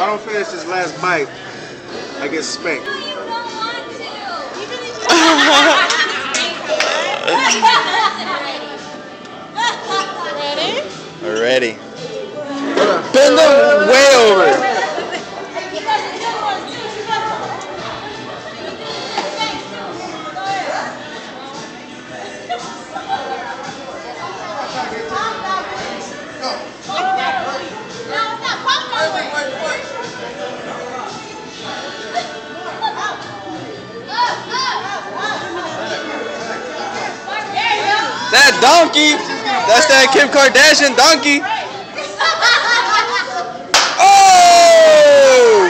I don't finish this last bite, I get spanked. You don't want to. Even if you Already. Ready? Bend them way over. That donkey. That's that Kim Kardashian donkey. Oh!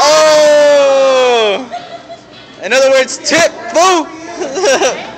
Oh! In other words, tip, boo.